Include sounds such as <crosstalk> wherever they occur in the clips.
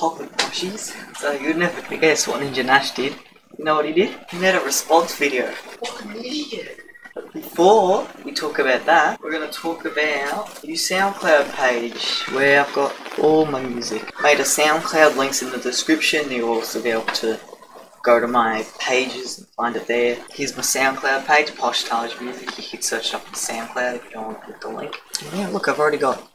poppin' poshies. So you'd never guess what Ninja Nash did. You know what he did? He made a response video. What an idiot. But before we talk about that, we're gonna talk about new SoundCloud page where I've got all my music. Made a SoundCloud links in the description. You'll also be able to go to my pages and find it there. Here's my SoundCloud page, Posh Taj Music. You can search it up on SoundCloud if you don't want to click the link. And yeah, look, I've already got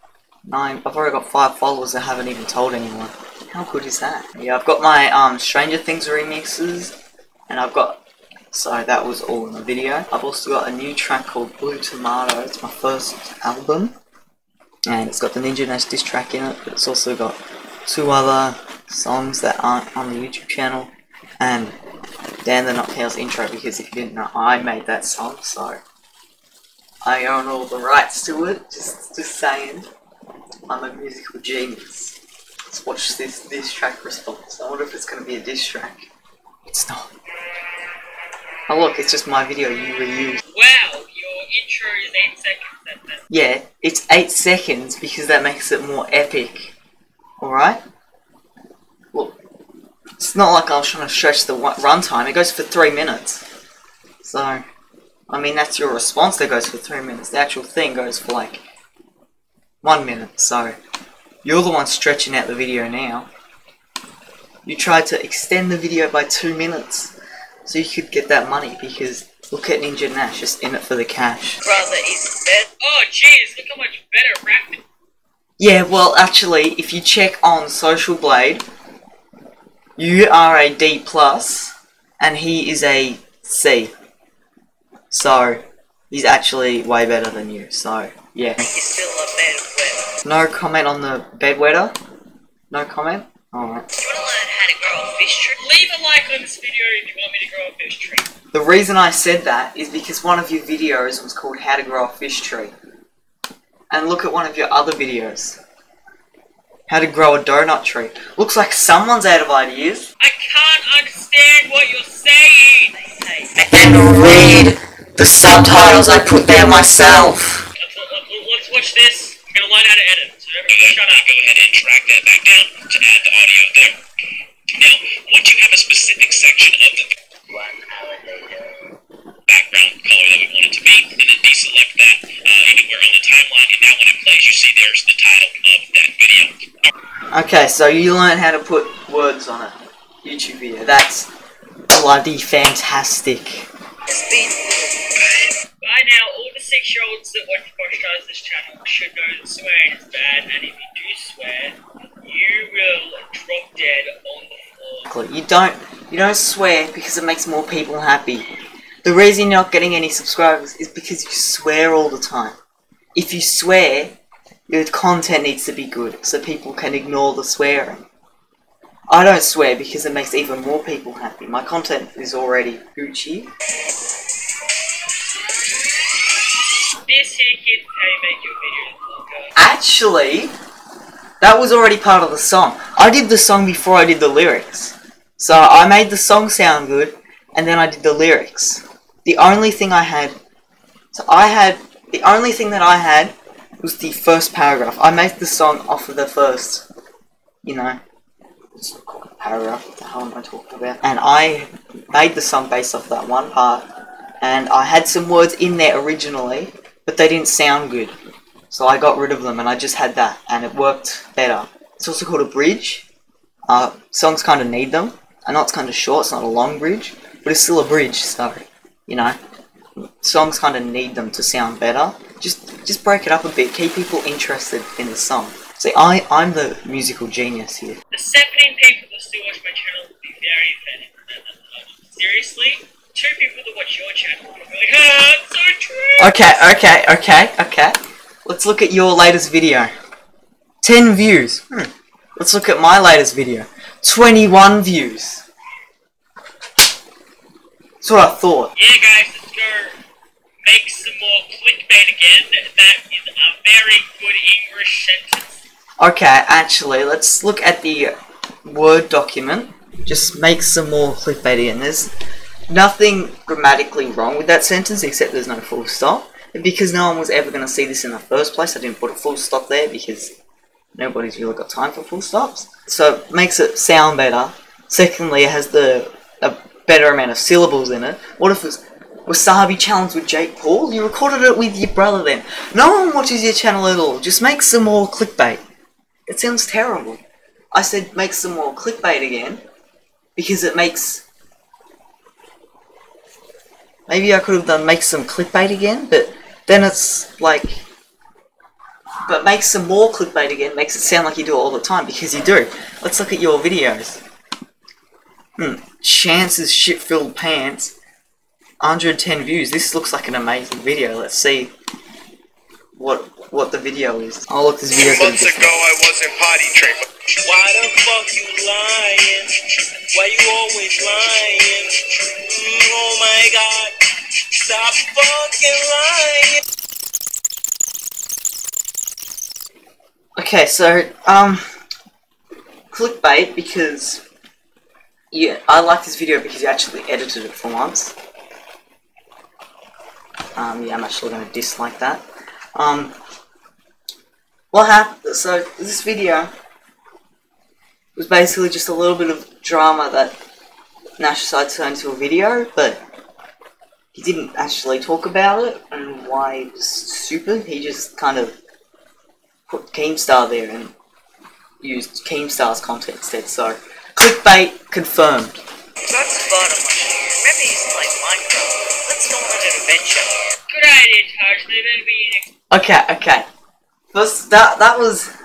nine. I've already got five followers. I haven't even told anyone. How good is that? Yeah, I've got my um, Stranger Things remixes, and I've got. So that was all in the video. I've also got a new track called Blue Tomato. It's my first album, and it's got the Ninja Nash track in it. But it's also got two other songs that aren't on the YouTube channel, and Dan the Knocktails intro. Because if you didn't know, I made that song, so I own all the rights to it. Just, just saying. I'm a musical genius. Let's watch this diss track response. I wonder if it's going to be a diss track. It's not. Oh look, it's just my video you reused. Wow, your intro is 8 seconds then. then. Yeah, it's 8 seconds because that makes it more epic. Alright? Look, it's not like I was trying to stretch the wa- runtime, it goes for 3 minutes. So, I mean, that's your response that goes for 3 minutes. The actual thing goes for like 1 minute, so you're the one stretching out the video now. You tried to extend the video by 2 minutes so you could get that money because look at Ninja Nash, just in it for the cash. Brother is dead. Oh jeez, look how much better rapping. Yeah, well, actually, if you check on Social Blade, you are a D plus, and he is a C. So he's actually way better than you. So yeah, He's still a bad wet. no comment on the bedwetter. No comment. Alright. You want to learn how to grow a fish tree? Leave a like on this video if you want me to grow a fish tree. The reason I said that is because one of your videos was called How to Grow a Fish Tree. And look at one of your other videos. How to grow a donut tree. Looks like someone's out of ideas. I can't understand what you're saying. Hey, And read the subtitles I put there myself. Let's, let's, let's watch this. I'm gonna learn how to edit. So everybody shut up. Go ahead and drag that back down to add the audio there. Now, once you have a specific section of the one hour later. background color that we want it to be, and then deselect that uh, anywhere on the timeline, and now when it plays, you see there's the title of that video. Okay, so you learn how to put words on a YouTube video. That's bloody fantastic. Should know that swearing is bad, and if you do swear, you will drop dead on the floor. You don't you don't swear because it makes more people happy. The reason you're not getting any subscribers is because you swear all the time. If you swear, your content needs to be good so people can ignore the swearing. I don't swear because it makes even more people happy. My content is already Gucci. This here kid how you make your videos. Actually, that was already part of the song. I did the song before I did the lyrics. So I made the song sound good, and then I did the lyrics. The only thing I had, so I had, the only thing that I had was the first paragraph. I made the song off of the first, you know, paragraph, what the hell am I talking about? And I made the song based off that one part, and I had some words in there originally, but they didn't sound good. So I got rid of them and I just had that and it worked better. It's also called a bridge. Uh, songs kind of need them. I know it's kind of short, it's not a long bridge, but it's still a bridge, so, you know. Songs kind of need them to sound better. Just just break it up a bit, keep people interested in the song. See, I, I'm the musical genius here. The 17 people that still watch my channel will be very offended. Seriously? Two people that watch your channel will be like, ah, it's so true! Okay, okay, okay, okay. Let's look at your latest video. 10 views. Hmm. Let's look at my latest video. 21 views. That's what I thought. Yeah, guys, let's go make some more clickbait again. That is a very good English sentence. Okay, actually, let's look at the Word document. Just make some more clickbait in. There's nothing grammatically wrong with that sentence except there's no full stop. Because no one was ever going to see this in the first place, I didn't put a full stop there because Nobody's really got time for full stops. So it makes it sound better. Secondly, it has the a better amount of syllables in it. What if it's Wasabi Challenge with Jake Paul? You recorded it with your brother then. No one watches your channel at all. Just make some more clickbait. It sounds terrible. I said make some more clickbait again because it makes. Maybe I could have done make some clickbait again, but then it's like. But make some more clickbait again makes it sound like you do it all the time because you do. Let's look at your videos. Hmm. Chance's shit filled pants. 110 views. This looks like an amazing video. Let's see what what the video is. Oh look, this video. Months ago, I was in potty training. Why the fuck you lying? Why you always lying? Mm, oh my god. Stop fucking lying. Okay, so um, clickbait because yeah, I like this video because you actually edited it for once. Um, yeah, I'm actually gonna dislike that. Um, what happened? So this video was basically just a little bit of drama that Nash decided to turn into a video, but he didn't actually talk about it and why it was stupid. He just kind of put Keemstar there and used Keemstar's content instead. So, clickbait confirmed. That's the bottom line. Remember you used to play Minecraft? Let's go on an adventure. Good idea, Taj. They better be in Okay, okay. First, that that was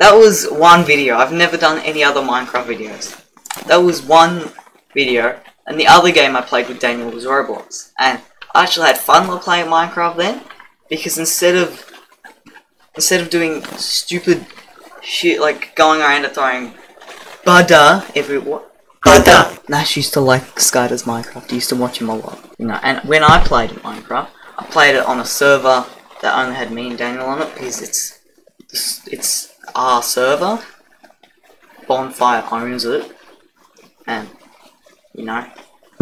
that was one video. I've never done any other Minecraft videos. That was one video, and the other game I played with Daniel was Roblox. And I actually had fun while playing Minecraft then, because instead of instead of doing stupid shit like going around and throwing butter everywhere. Butter. Nash used to like SkyDoesMinecraft. He used to watch him a lot, you know. And when I played Minecraft, I played it on a server that only had me and Daniel on it because it's it's our server. Bonfire owns it, and know,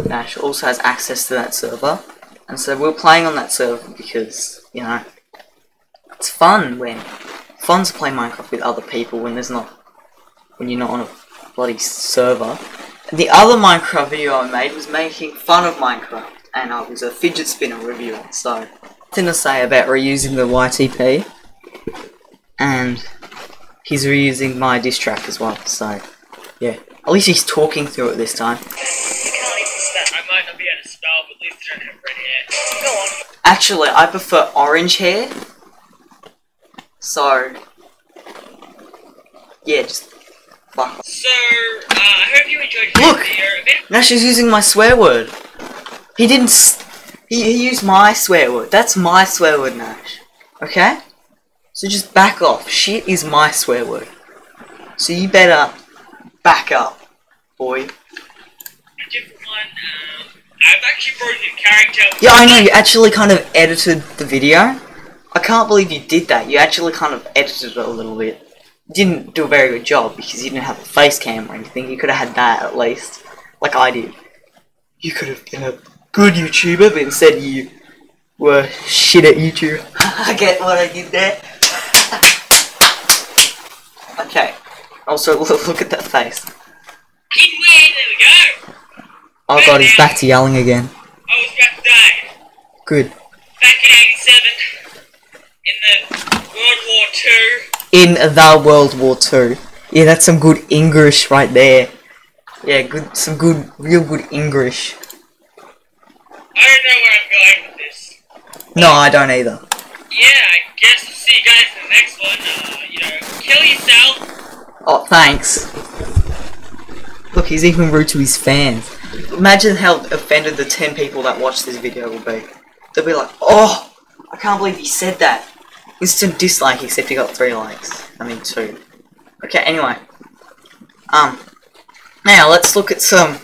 Nash also has access to that server, and so we're playing on that server because you know it's fun when fun to play Minecraft with other people when there's not when you're not on a bloody server. The other Minecraft video I made was making fun of Minecraft, and I was a fidget spinner reviewer. So, nothing to say about reusing the YTP, and he's reusing my diss track as well. So, yeah, at least he's talking through it this time. You can't even spell. I might not be able to spell, but at least I don't have red hair. Go on. Actually, I prefer orange hair. So, yeah, just fuck. So, uh, I hope you enjoyed this Look! Nash is using my swear word. He didn't. S- he, he used my swear word. That's my swear word, Nash. Okay? So just back off. Shit is my swear word. So you better back up, boy. a different one. Um, I've actually brought a new character. Yeah, I know. You actually kind of edited the video. I can't believe you did that. You actually kind of edited it a little bit. You didn't do a very good job because you didn't have a face cam or anything. You could have had that at least, like I did. You could have been a good YouTuber, but instead you were shit at YouTube. <laughs> I get what I did there. <laughs> okay. Also, look, <laughs> look at that face. In where? There we go. Oh god, he's back to yelling again. I was about to die. Good. Back in 87, in the World War Two. in the World War Two. Yeah, that's some good English right there. Yeah, good, some good, real good English. I don't know where I'm going with this. No, I don't either. Yeah, I guess we'll see you guys in the next one. Uh, you know, kill yourself. Oh, thanks. Look, he's even rude to his fans. Imagine how offended the 10 people that watch this video will be. They'll be like, oh, I can't believe he said that. Instant dislike, except he got 3 likes. I mean, 2. Okay, anyway. Um, now let's look at some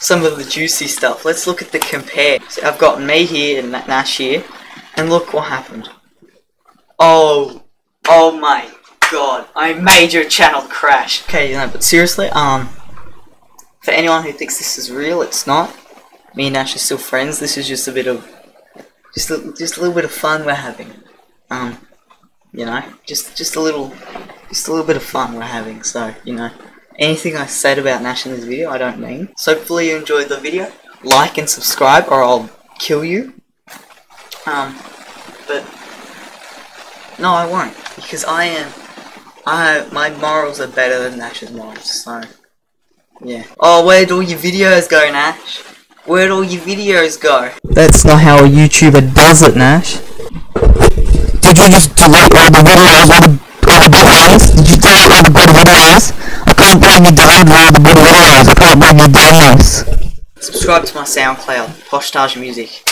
some of the juicy stuff. Let's look at the compare. So I've got me here and Nash here, and look what happened. Oh, oh my god, I made your channel crash. Okay, you know, but seriously, um, for anyone who thinks this is real, it's not. Me and Nash are still friends. This is just a bit of, just a, just a little bit of fun we're having. Um, You know, just just a little, just a little bit of fun we're having. So you know, anything I said about Nash in this video, I don't mean. So hopefully you enjoyed the video. Like and subscribe, or I'll kill you. Um, but no, I won't because I am. I my morals are better than Nash's morals. So yeah. Oh, where'd all your videos go, Nash? Where'd all your videos go? That's not how a YouTuber does it, Nash. Did you just delete all the videos, all the, all the good ones? Did you delete all the good videos? I can't believe you deleted all the good videos. I can't believe you done this. Subscribe to my SoundCloud, Posh Taj Music.